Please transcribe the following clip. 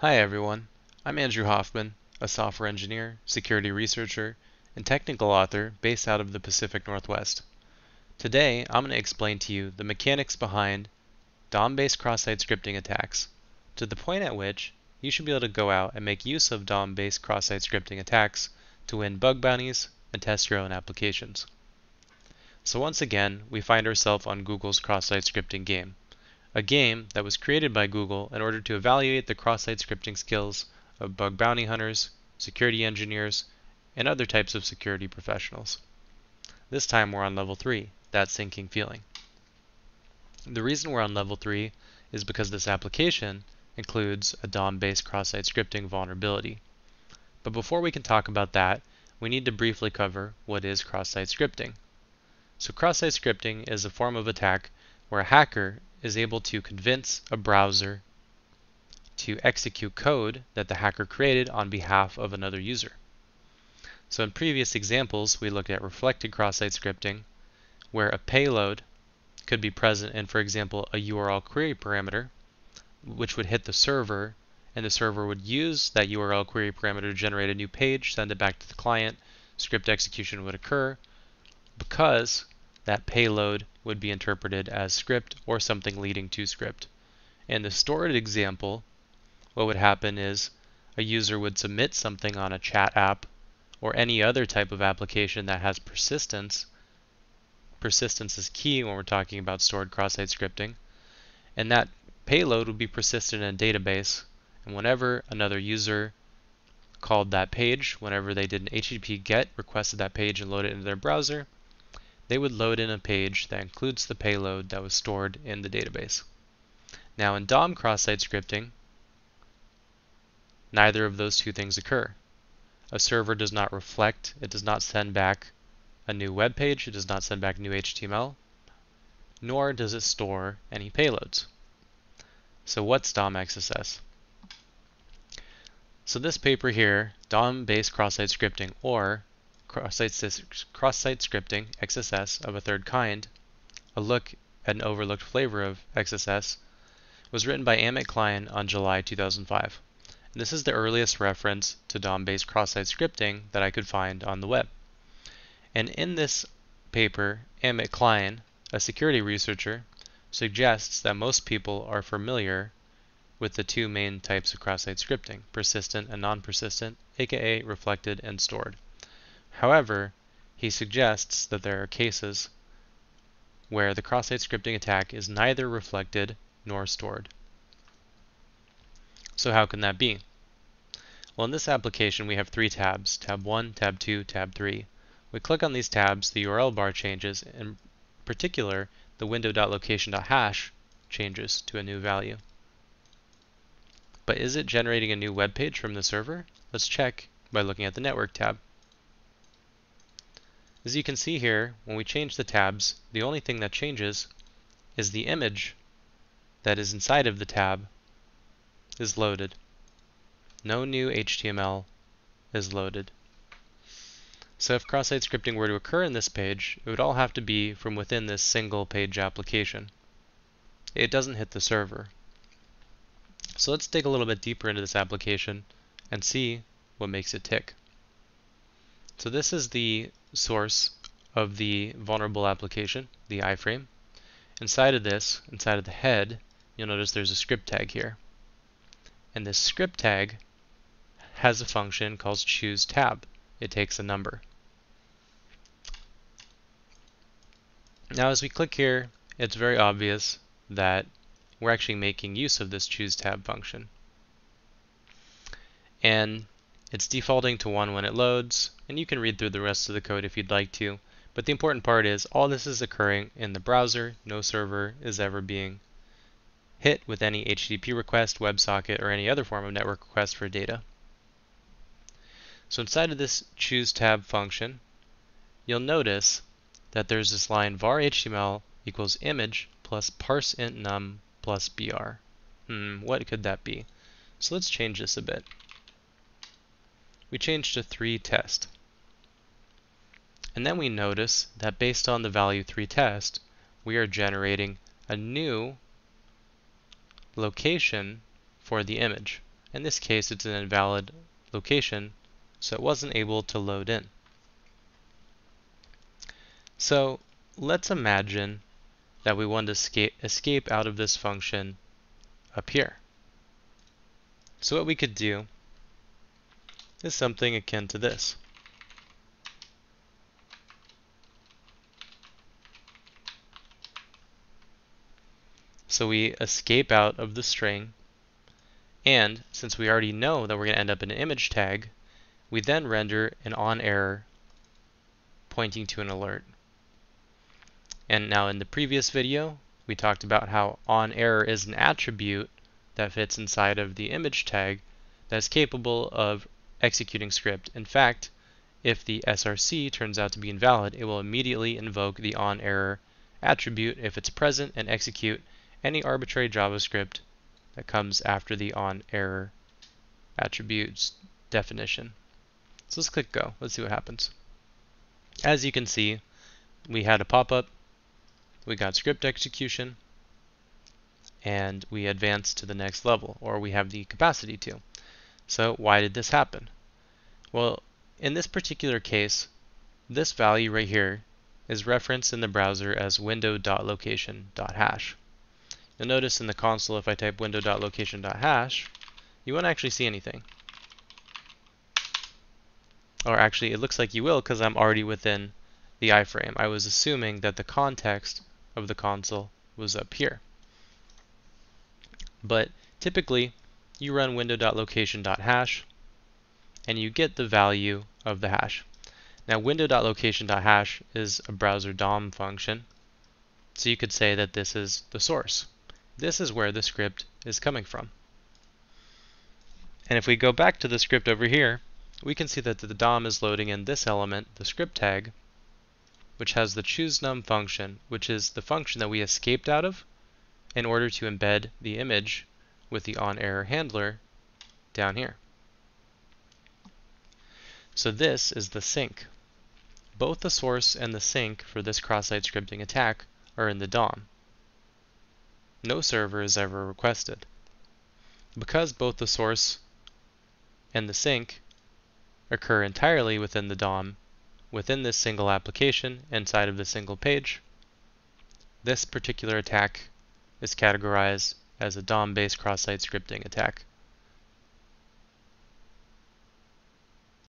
Hi everyone, I'm Andrew Hoffman, a software engineer, security researcher, and technical author based out of the Pacific Northwest. Today, I'm going to explain to you the mechanics behind DOM-based cross-site scripting attacks, to the point at which you should be able to go out and make use of DOM-based cross-site scripting attacks to win bug bounties and test your own applications. So once again, we find ourselves on Google's cross-site scripting game a game that was created by Google in order to evaluate the cross-site scripting skills of bug bounty hunters, security engineers, and other types of security professionals. This time we're on level 3, that sinking feeling. The reason we're on level 3 is because this application includes a DOM-based cross-site scripting vulnerability. But before we can talk about that, we need to briefly cover what is cross-site scripting. So cross-site scripting is a form of attack where a hacker is able to convince a browser to execute code that the hacker created on behalf of another user. So in previous examples, we looked at reflected cross-site scripting, where a payload could be present in, for example, a URL query parameter, which would hit the server, and the server would use that URL query parameter to generate a new page, send it back to the client, script execution would occur, because that payload would be interpreted as script or something leading to script. In the stored example, what would happen is a user would submit something on a chat app or any other type of application that has persistence. Persistence is key when we're talking about stored cross-site scripting. And that payload would be persistent in a database. And whenever another user called that page, whenever they did an HTTP GET, requested that page and loaded it into their browser, they would load in a page that includes the payload that was stored in the database. Now in DOM cross-site scripting, neither of those two things occur. A server does not reflect, it does not send back a new web page, it does not send back new HTML, nor does it store any payloads. So what's DOM XSS? So this paper here, DOM-based cross-site scripting, or cross-site, scripting, XSS, of a third kind, a look at an overlooked flavor of XSS, was written by Amit Klein on July 2005. And this is the earliest reference to DOM-based cross-site scripting that I could find on the web. And in this paper, Amit Klein, a security researcher, suggests that most people are familiar with the two main types of cross-site scripting, persistent and non-persistent, aka reflected and stored. However, he suggests that there are cases where the cross-site scripting attack is neither reflected nor stored. So how can that be? Well, in this application, we have three tabs, tab 1, tab 2, tab 3. We click on these tabs, the URL bar changes, in particular, the window.location.hash changes to a new value. But is it generating a new web page from the server? Let's check by looking at the network tab. As you can see here, when we change the tabs, the only thing that changes is the image that is inside of the tab is loaded. No new HTML is loaded. So if cross-site scripting were to occur in this page, it would all have to be from within this single page application. It doesn't hit the server. So let's dig a little bit deeper into this application and see what makes it tick. So this is the source of the vulnerable application, the iframe. Inside of this, inside of the head, you'll notice there's a script tag here. And this script tag has a function called choose tab. It takes a number. Now as we click here, it's very obvious that we're actually making use of this choose tab function. And it's defaulting to 1 when it loads, and you can read through the rest of the code if you'd like to. But the important part is all this is occurring in the browser. No server is ever being hit with any HTTP request, WebSocket, or any other form of network request for data. So inside of this choose tab function, you'll notice that there's this line var HTML equals image plus parse int num plus br. Hmm, what could that be? So let's change this a bit we change to 3 test. And then we notice that based on the value 3 test, we are generating a new location for the image. In this case, it's an invalid location, so it wasn't able to load in. So let's imagine that we want to escape, escape out of this function up here. So what we could do is something akin to this. So we escape out of the string, and since we already know that we're going to end up in an image tag, we then render an on error pointing to an alert. And now in the previous video, we talked about how on error is an attribute that fits inside of the image tag that is capable of executing script. In fact, if the SRC turns out to be invalid, it will immediately invoke the on error attribute if it's present and execute any arbitrary JavaScript that comes after the on error attributes definition. So let's click go. Let's see what happens. As you can see, we had a pop-up, we got script execution, and we advanced to the next level, or we have the capacity to. So why did this happen? Well, in this particular case, this value right here is referenced in the browser as window.location.hash. You'll notice in the console if I type window.location.hash, you won't actually see anything. Or actually, it looks like you will because I'm already within the iframe. I was assuming that the context of the console was up here. But typically, you run window.location.hash and you get the value of the hash. Now window.location.hash is a browser DOM function, so you could say that this is the source. This is where the script is coming from. And if we go back to the script over here, we can see that the DOM is loading in this element, the script tag, which has the choosenum function, which is the function that we escaped out of in order to embed the image with the on-error handler down here. So this is the sink. Both the source and the sink for this cross-site scripting attack are in the DOM no server is ever requested. Because both the source and the sink occur entirely within the DOM, within this single application inside of the single page, this particular attack is categorized as a DOM-based cross-site scripting attack.